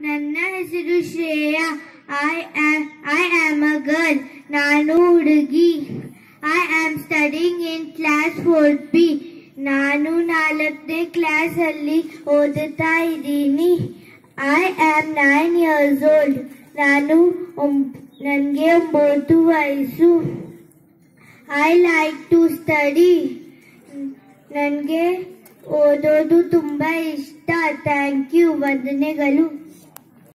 ನನ್ನ ಹೆಸರು Shreya I am I am a girl ನಾನು ಹುಡುಗಿ I am studying in class four B ನಾನು ನಾಲ್ಕನೇ ಕ್ಲಾಸ್ ಅಲ್ಲಿ ಓದುತ್ತಾ ಇದ್ದೀನಿ I am nine years old ನಾನು ನನಗೆ ಒಂಬತ್ತು ವಯಸ್ಸು ಐ ಲೈಕ್ ಟು ಸ್ಟಡಿ ನನಗೆ ಓದೋದು ತುಂಬ ಇಷ್ಟ ಥ್ಯಾಂಕ್ ಯು ವಂದನೆಗಳು